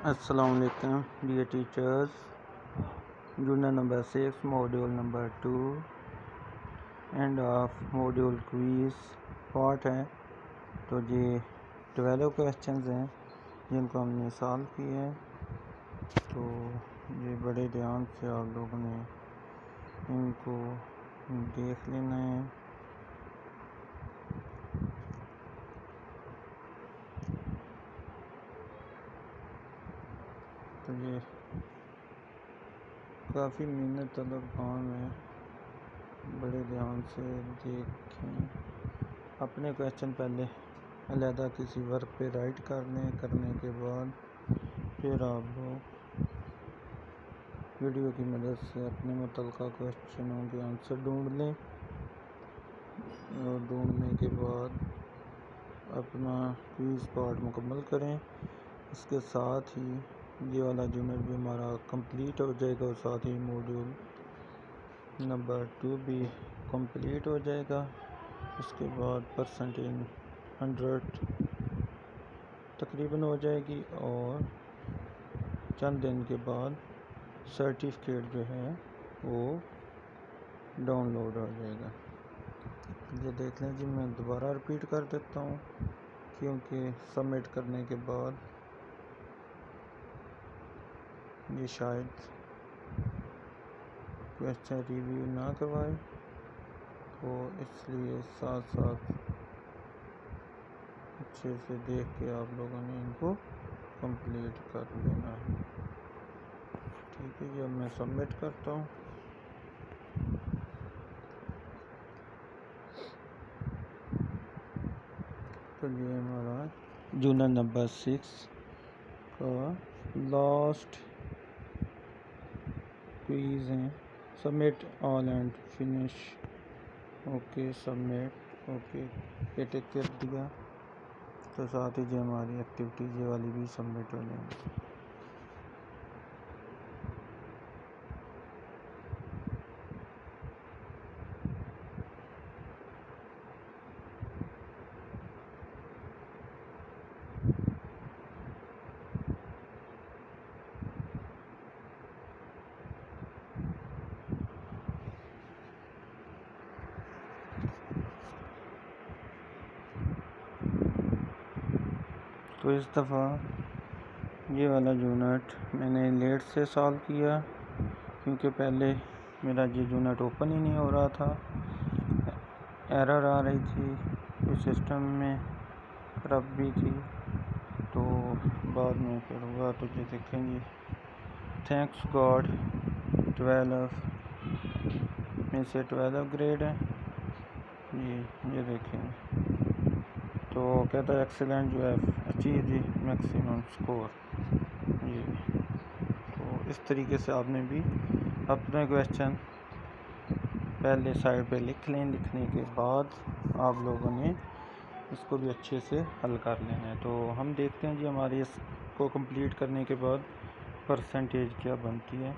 अस्सलाम वालेकुम teachers junior number six module number two end of module quiz part है। तो ये ट्वेल्व क्वेश्चंस हैं, जिनको हमने सॉल्व किए हैं। तो ये बड़े ध्यान से आप लोगों ने इनको देख लेना है। तो ये काफ़ी मेहनत तलब काम है। बड़े ध्यान से देखें। अपने क्वेश्चन पहले अलहदा किसी वर्क पे राइट कर लें करने के बाद फिर आप लोग वीडियो की मदद से अपने मुतल क्वेश्चनों के आंसर ढूंढ लें। और ढूँढने के बाद अपना क्विज़ पार्ट मुकम्मल करें। इसके साथ ही ये वाला यूनिट भी हमारा कंप्लीट हो जाएगा और साथ ही मॉड्यूल नंबर टू भी कंप्लीट हो जाएगा। उसके बाद परसेंटेज हंड्रेड तकरीबन हो जाएगी और चंद दिन के बाद सर्टिफिकेट जो है वो डाउनलोड हो जाएगा। ये देख लें जी, मैं दोबारा रिपीट कर देता हूँ, क्योंकि सबमिट करने के बाद ये शायद क्वेश्चन रिव्यू ना करवाए तो इसलिए साथ साथ अच्छे से देख के आप लोगों ने इनको कंप्लीट कर लेना है। ठीक है जब मैं सबमिट करता हूँ। तो ये हमारा जूनर नंबर सिक्स का लास्ट क्वीज हैं। Submit all and finish okay submit okay ये टिक कर दिया। तो साथ ही जो हमारी एक्टिविटीज़ वाली भी सबमिट हो जाएँगी। तो इस दफ़ा ये वाला जूनट मैंने लेट से सॉल्व किया, क्योंकि पहले मेरा ये जूनट ओपन ही नहीं हो रहा था। एरर आ रही थी इस सिस्टम में खराब भी थी। तो बाद में फिर हुआ तो ये देखेंगे। थैंक्स गॉड, ट्वेल्व, में से ट्वेल्व ग्रेड है। ये ये देखेंगे। तो कहता है एक्सीलेंट जो है अचीव दी मैक्सिमम स्कोर ये। तो इस तरीके से आपने भी अपने क्वेश्चन पहले साइड पे लिख लें। लिखने के बाद आप लोगों ने इसको भी अच्छे से हल कर लेना है। तो हम देखते हैं जी, हमारी इसको कंप्लीट करने के बाद परसेंटेज क्या बनती है।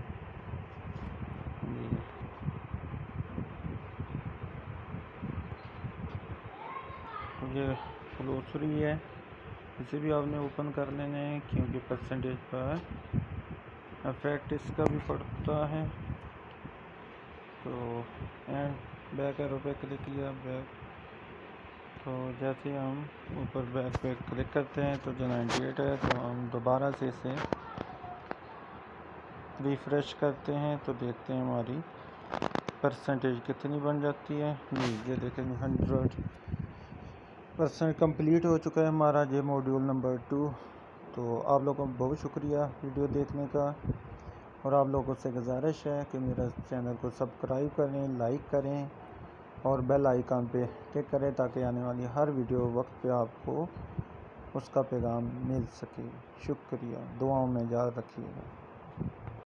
ये। ग्लोसरी है इसे भी आपने ओपन कर लेने हैं क्योंकि परसेंटेज पर अफेक्ट इसका भी पड़ता है। तो एंड बैक एरो पे क्लिक किया बैक तो जैसे हम ऊपर बैक पे क्लिक करते हैं तो जो नाइन्टी एट है तो हम दोबारा से इसे रिफ़्रेश करते हैं तो देखते हैं हमारी परसेंटेज कितनी बन जाती है। ये देखें हंड्रेड परसेंट कंप्लीट हो चुका है हमारा ये मॉड्यूल नंबर टू तो आप लोगों का बहुत शुक्रिया वीडियो देखने का। और आप लोगों से गुजारिश है कि मेरा चैनल को सब्सक्राइब करें लाइक करें और बेल आइकन पे क्लिक करें ताकि आने वाली हर वीडियो वक्त पे आपको उसका पैगाम मिल सके। शुक्रिया। दुआओं में याद रखिएगा।